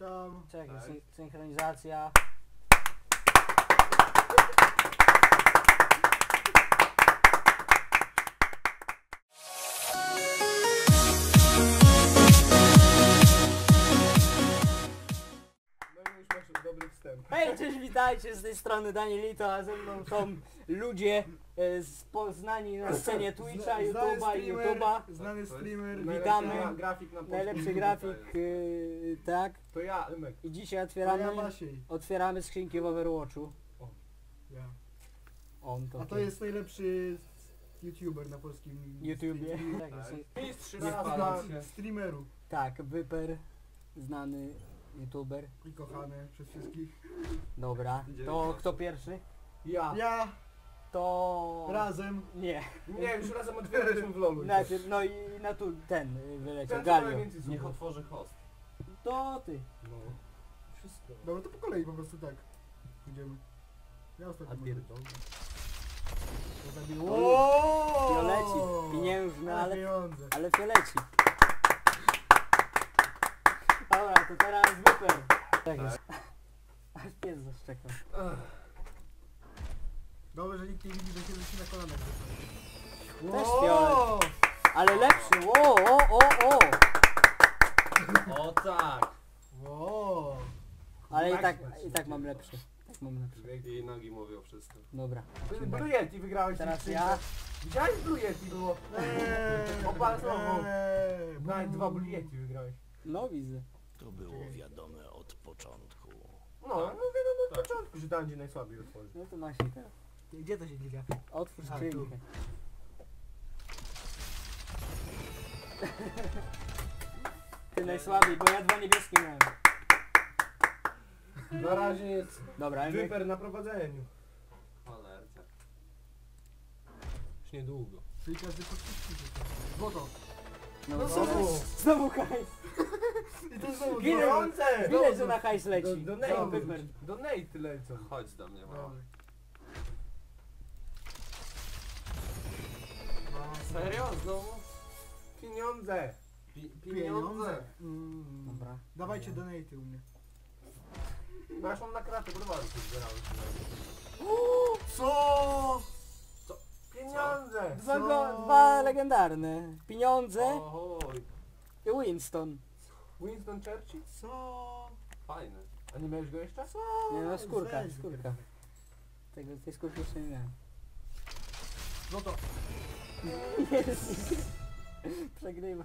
Witam. Czekaj, Tak. syn- synchronizacja. No. Hej, cześć, witajcie, z tej strony Danielito, a ze mną są ludzie poznani na scenie Twitcha, YouTube'a i streamer, YouTube'a. Znany streamer. Witamy. Najlepszy grafik na polskim Najlepszy grafik, e, tak. To ja, Emek. I dzisiaj Ja otwieramy, Masiej. otwieramy skrzynki w Overwatchu. Ja. On to. A to jest najlepszy YouTuber na polskim YouTubie. Tak, jest- Mistrz Nie raz wpadam na... streameru. tak, Wyper, znany YouTuber. I kochany przez wszystkich. Dobra, to kto pierwszy? Ja. Ja To... razem. Nie. Nie, już razem otwieraliśmy w lolu. Najpierw, no i na tu ten y, wyleciał, Galio. Niech otworzy host. To ty. No. Wszystko. Dobra, to po kolei po prostu tak. Pójdziemy. Ja ostatnio. A pierdol. To zabił. Ooo! Fioleci, pieniężny, ale, pieniądze. ale fioleci. Dobra, to teraz Wyper. Tak jest. Aż pies zaszczekał. Dobrze, że nikt nie widzi, że się leci na kolanach. Też Wow! Ale lepszy, o, o, o, o. O tak! Wow! Ale i Tak, tak, tak. i tak mam lepszy. Tak mam lepszy. Jej nogi mówią wszystko. Dobra. Blue Yeti wygrałeś. Teraz ja. Widziałeś Blue Yeti było? Eee, Opal znowu. eee, Nawet dwa Blue Yeti wygrałeś. No widzę. To było wiadome od początku. No, no wiadomo od początku, że tam gdzie najsłabiej otworzy. No to masz i teraz. Gdzie to się klika? Otwórz A, skrzynkę. Ty najsłabiej, bo ja dwa niebieskie miałem. Na razie jest Dobra, Emek. Wyper na prowadzeniu. Cholercia. Już niedługo. Czyli każdy podpiski. Złoto. No, No znowu, znowu. znowu hajs. I to znowu Gile- Pieniądze! Widać, że na hajs Do, leci. do Nate, Wyper. do Nate lecą. Chodź do mnie, mama. Dobra. Serio? Znowu? Pieniądze! Pi Pieniądze. Mm. Dobra. Dawajcie donaty u mnie. Masz na kratę browaru się zbierały. Co? Pieniądze! Dwa, Co? go, dwa legendarne. Pieniądze Oj, i Winston. Winston Churchill? Co? fajny. A nie miałeś go jeszcze? Co? Nie no, skórka, Weź, skórka. Tego, tej skórki jeszcze nie miałem. Złoto. Jest. Przegrywa.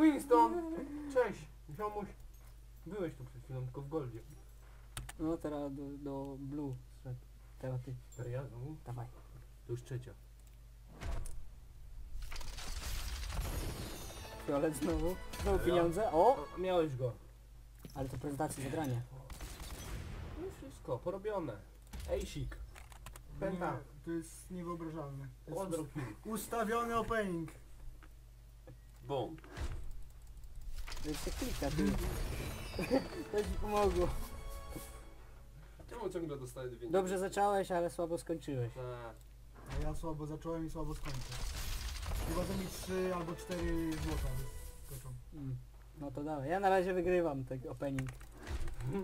Winston! Cześć! Ziomuś. Byłeś tu przed chwilą, tylko w Goldzie. No teraz do, do Blue. Teraz ty, Teraz ja znowu? dawaj. To już trzecia. Fiolet znowu. Znowu Ja. pieniądze. O! O, miałeś go. Ale to prezentacja zagrania. No i wszystko, porobione. Ejsik. Penta. Nie, to jest niewyobrażalne. To jest. Ustawiony opening. Bum. To jest klika, ty. To ci pomogło. Czemu ciągle dostaję dwie Dobrze zacząłeś, ale słabo skończyłeś. Tak. A ja słabo zacząłem i słabo skończę. Chyba, że mi 3 albo 4 złota skoczą. Mm. No to dawaj. Ja na razie wygrywam ten opening.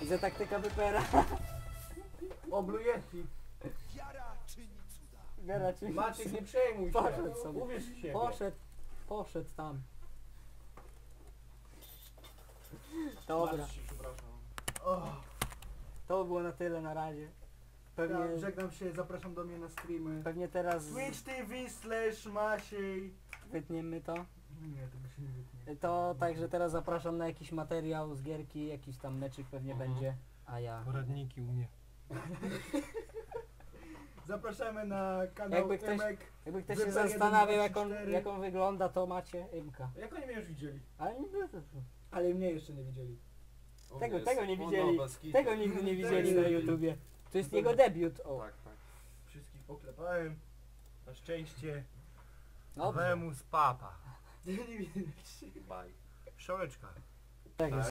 Widzę taktyka wypera. O, Blue Yeti. Wiara ci Maciek, nie przejmuj się. Poszedł sobie. Uwierz w siebie. Poszedł, poszedł tam. Dobra, Oh, to było na tyle na razie. ja Pewnie, żegnam się, zapraszam do mnie na streamy. pewnie teraz Twitch TV slash Masiej. wytniemy to. Nie, to by się nie wytnie. To także teraz zapraszam na jakiś materiał z gierki, jakiś tam meczyk pewnie Mhm. będzie. A ja. Poradniki u mnie. Zapraszamy na kanał Jakby ktoś- Emek. Jakby ktoś się jeden, zastanawiał dwa, jak on, cztery. jak on wygląda, to macie Imka. Jak oni mnie już widzieli? Ale nie. Ale mnie jeszcze nie widzieli. Tego- tego nie widzieli. bez kitu. Tego nigdy nie widzieli na YouTubie. To jest jego debiut. O, Tak, tak. Wszystkich poklepałem. Na szczęście. dobrze. Wemus papa. Nie widać. Bye. Szołeczka. Tak jest.